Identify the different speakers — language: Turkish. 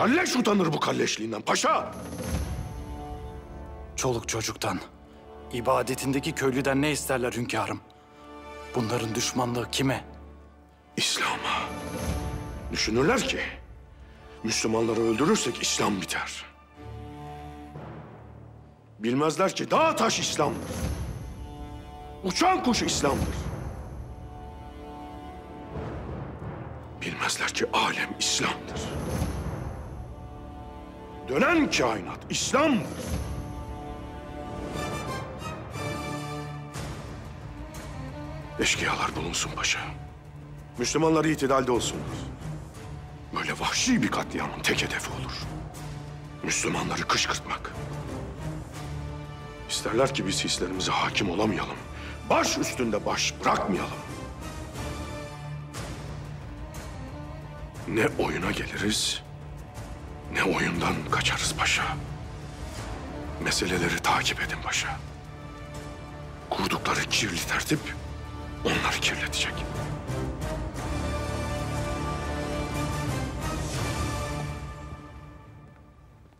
Speaker 1: Kalleş utanır bu kalleşliğinden paşa.
Speaker 2: Çoluk çocuktan, ibadetindeki köylüden ne isterler hünkârım? Bunların düşmanlığı kime?
Speaker 1: İslam'a. Düşünürler ki Müslümanları öldürürsek İslam biter. Bilmezler ki dağ taş İslam'dır. Uçan kuş İslam'dır. Bilmezler ki alem İslam'dır. Dönen kainat İslam'dır. Eşkıyalar bulunsun paşa. Müslümanlar itidalde olsunlar. Böyle vahşi bir katliamın tek hedefi olur. Müslümanları kışkırtmak. İsterler ki biz hislerimize hakim olamayalım. Baş üstünde baş bırakmayalım. Ne oyuna geliriz, ne oyundan kaçarız paşa. Meseleleri takip edin paşa. Kurdukları kirli tertip onları kirletecek.